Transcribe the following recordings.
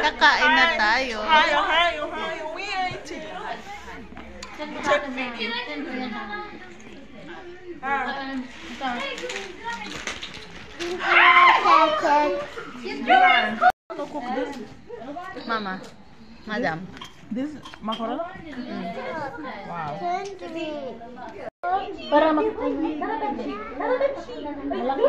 Kakain na tayo. Hi, hi, hi. We are eating. Mama, madam. This macaroni? Mm. Wow. Para makita. Para makita. Para mag-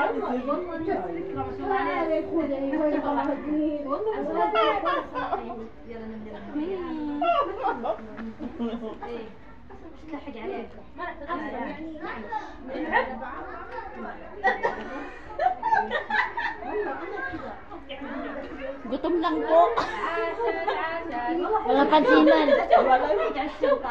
تلحق عليه ما يعني نلعب قطم لنا فوق والله كان سيمان والله يجي على الشوطه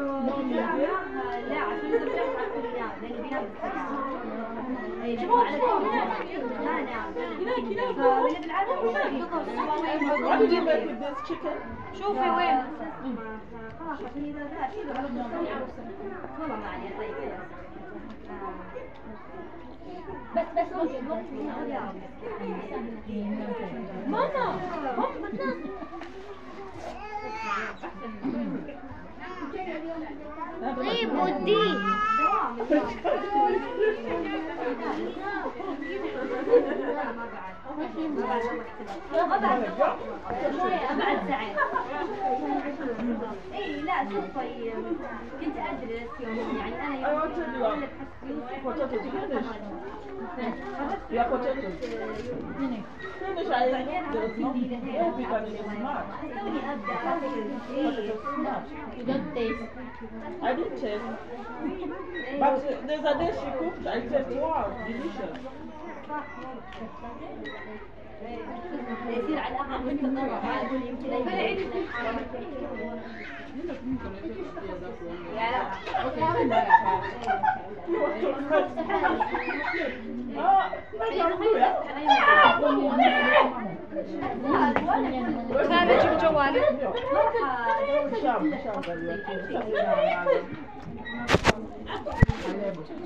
شوفي وين بس بس ماما هم ودي ابعد ساعات اي لا صدفه كنت ادرس يوم يعني انا يوم يا I You don't taste. I don't taste. But uh, there's a dish she cooked, I taste. wow, delicious. Kahveci mi çok var? Şam, şam